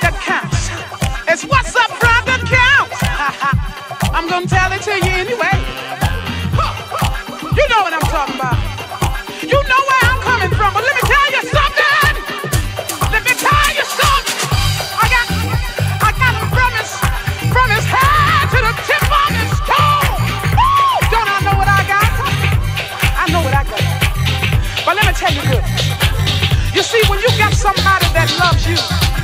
that counts. It's what's up front that counts. I'm gonna tell it to you anyway. You know what I'm talking about. You know where I'm coming from, but let me tell you something. Let me tell you something. I got, I got a promise from his head to the tip of his toe. Don't I know what I got? I know what I got. But let me tell you good. You see, when you got somebody that loves you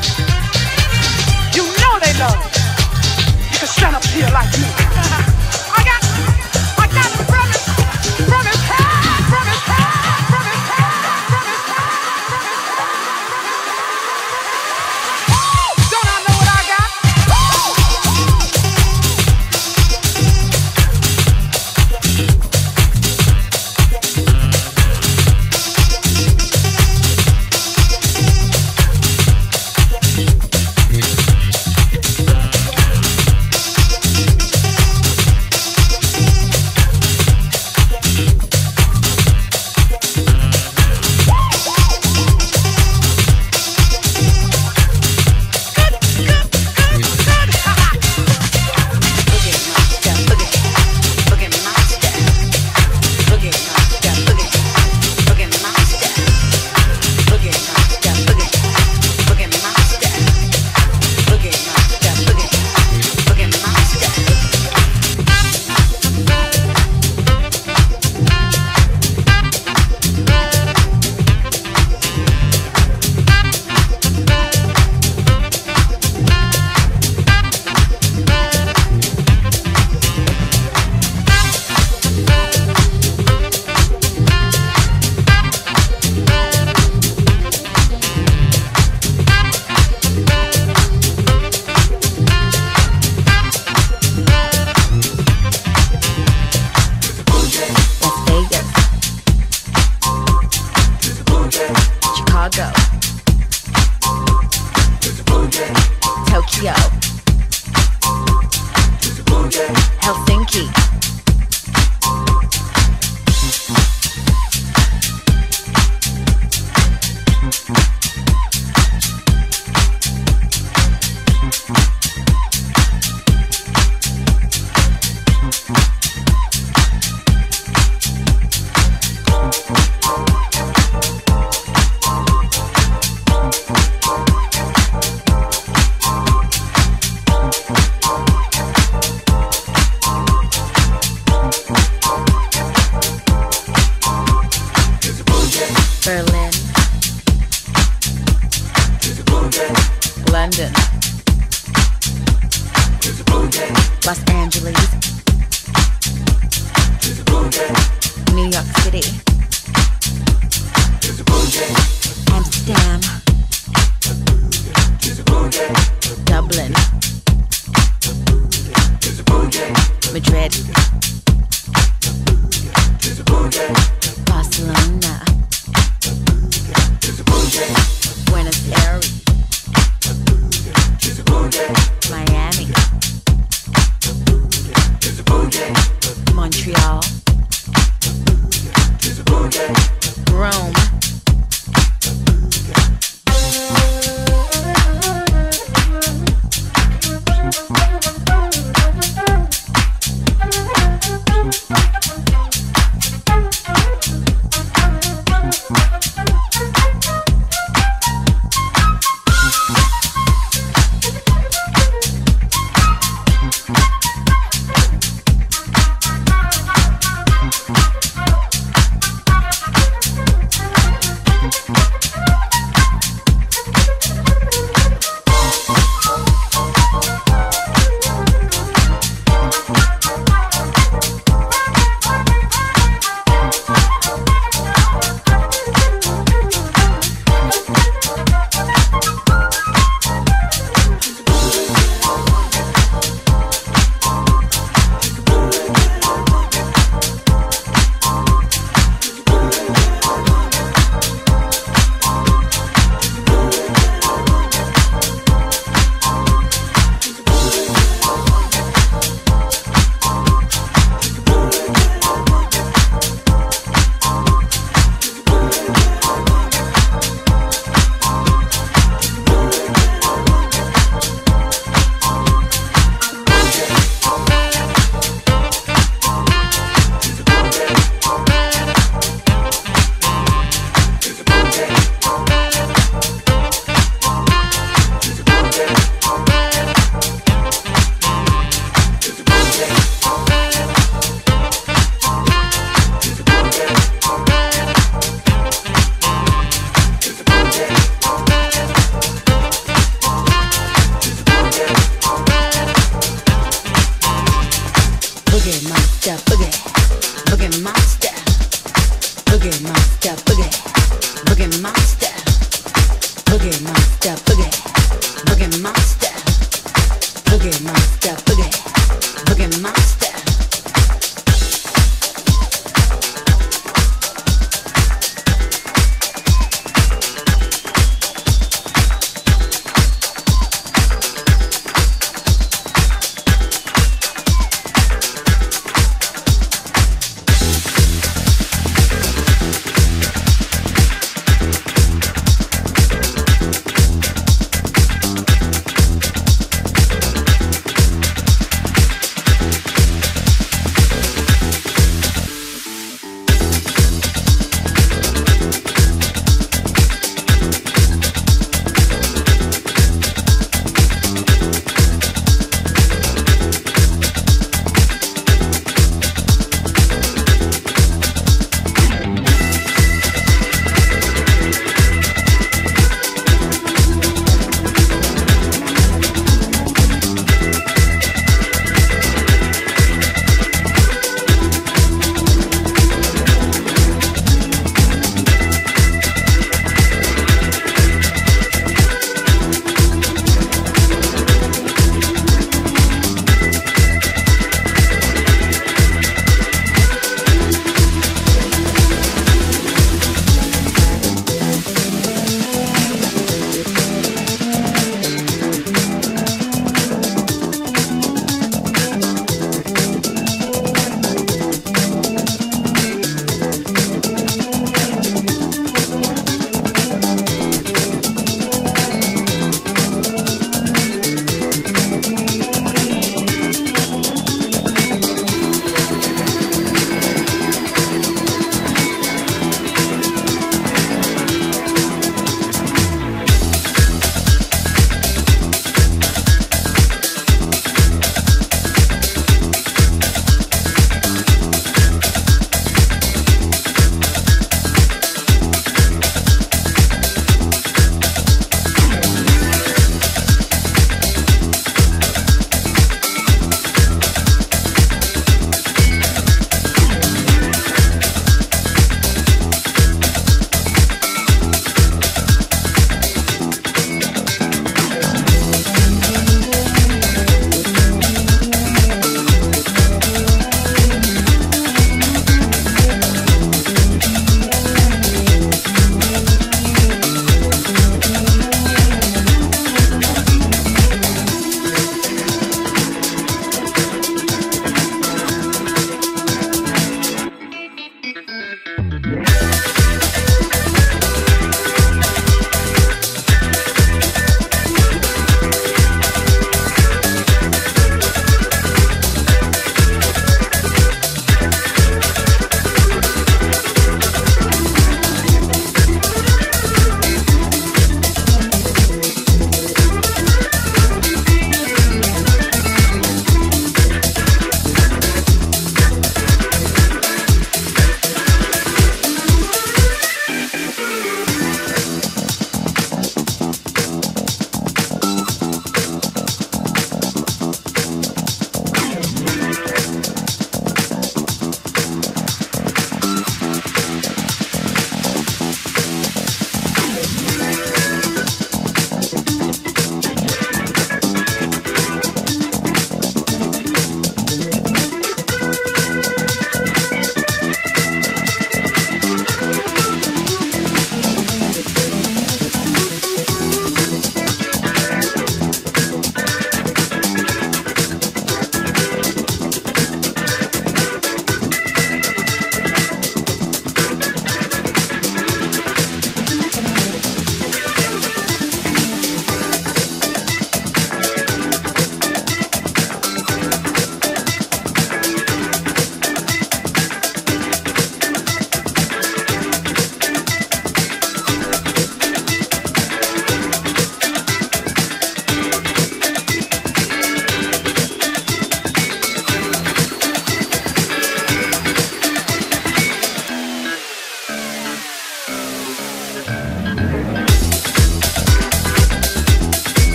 know they love you. You can stand up here like me.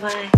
Glad